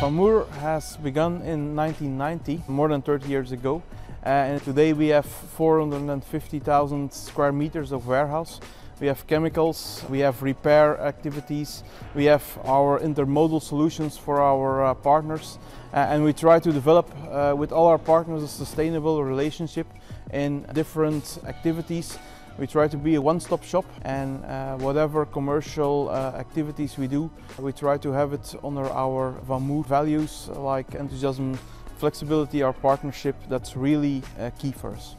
Van Moer has begun in 1990, more than 30 years ago. Uh, and today we have 450,000 square meters of warehouse. We have chemicals, we have repair activities, we have our intermodal solutions for our uh, partners, uh, and we try to develop uh, with all our partners a sustainable relationship in different activities. We try to be a one-stop shop and uh, whatever commercial uh, activities we do, we try to have it under our Van Moer values like enthusiasm, flexibility, our partnership. That's really uh, key for us.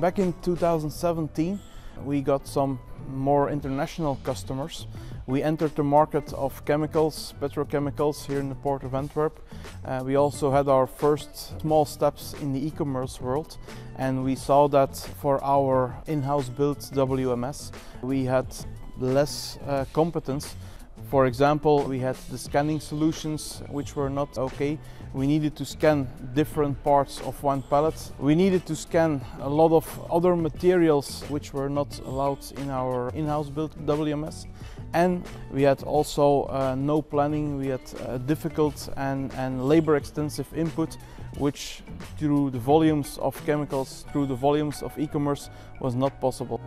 Back in 2017, we got some more international customers. We entered the market of chemicals, petrochemicals here in the port of Antwerp. Uh, we also had our first small steps in the e-commerce world and we saw that for our in-house built WMS we had less uh, competence for example, we had the scanning solutions which were not okay. We needed to scan different parts of one pallet. We needed to scan a lot of other materials which were not allowed in our in-house built WMS. And we had also uh, no planning, we had uh, difficult and, and labor extensive input which through the volumes of chemicals, through the volumes of e-commerce was not possible.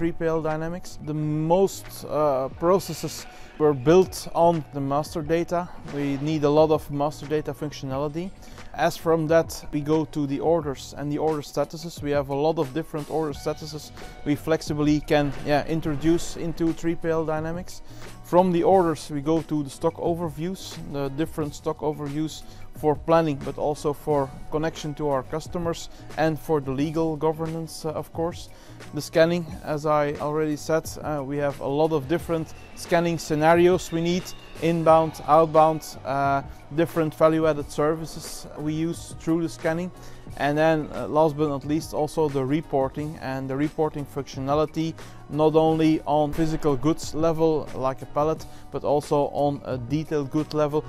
In 3PL Dynamics. The most uh, processes were built on the master data. We need a lot of master data functionality. As from that, we go to the orders and the order statuses. We have a lot of different order statuses we flexibly can yeah, introduce into 3PL Dynamics. From the orders, we go to the stock overviews, the different stock overviews for planning, but also for connection to our customers and for the legal governance, uh, of course. The scanning, as I already said, uh, we have a lot of different scanning scenarios we need, inbound, outbound, uh, different value-added services we use through the scanning. And then uh, last but not least also the reporting and the reporting functionality not only on physical goods level like a pallet but also on a detailed good level.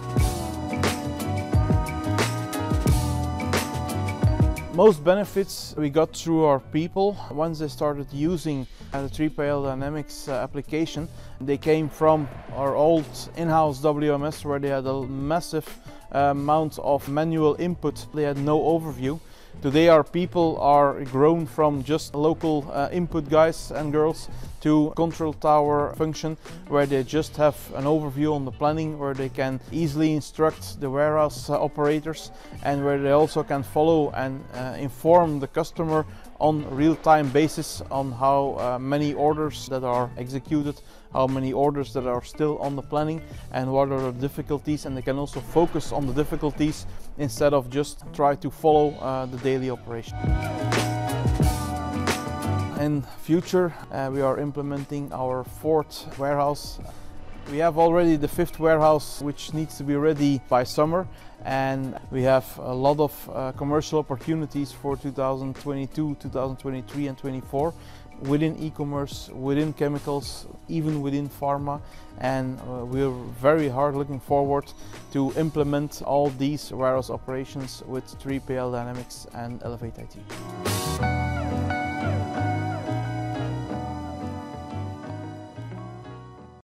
Most benefits we got through our people. Once they started using the 3PL Dynamics uh, application, they came from our old in-house WMS where they had a massive uh, amount of manual input. They had no overview. Today our people are grown from just local uh, input guys and girls to control tower function where they just have an overview on the planning where they can easily instruct the warehouse uh, operators and where they also can follow and uh, inform the customer on real-time basis on how uh, many orders that are executed, how many orders that are still on the planning and what are the difficulties and they can also focus on the difficulties instead of just try to follow uh, the daily operation. In future uh, we are implementing our fourth warehouse we have already the fifth warehouse which needs to be ready by summer and we have a lot of uh, commercial opportunities for 2022, 2023 and 24 within e-commerce, within chemicals, even within pharma and uh, we're very hard looking forward to implement all these warehouse operations with 3PL Dynamics and Elevate IT.